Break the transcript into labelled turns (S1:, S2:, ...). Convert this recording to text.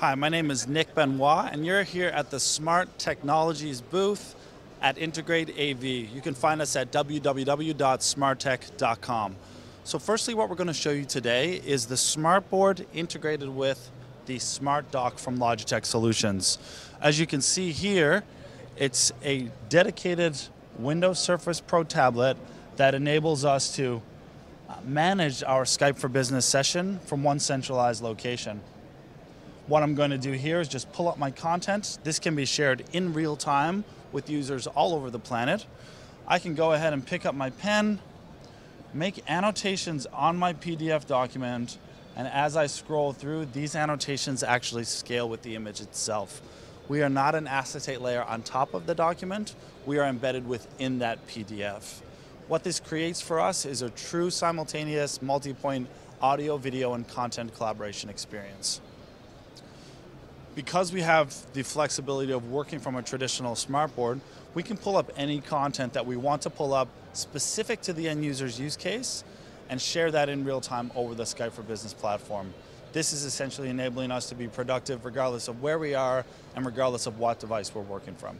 S1: Hi, my name is Nick Benoit, and you're here at the Smart Technologies booth at Integrate AV. You can find us at www.smarttech.com. So firstly, what we're going to show you today is the smartboard integrated with the Smart Dock from Logitech Solutions. As you can see here, it's a dedicated Windows Surface Pro tablet that enables us to uh, manage our Skype for Business session from one centralized location. What I'm going to do here is just pull up my content. This can be shared in real time with users all over the planet. I can go ahead and pick up my pen, make annotations on my PDF document, and as I scroll through, these annotations actually scale with the image itself. We are not an acetate layer on top of the document, we are embedded within that PDF. What this creates for us is a true simultaneous multi-point audio, video, and content collaboration experience because we have the flexibility of working from a traditional smartboard, we can pull up any content that we want to pull up specific to the end user's use case and share that in real time over the Skype for Business platform. This is essentially enabling us to be productive regardless of where we are and regardless of what device we're working from.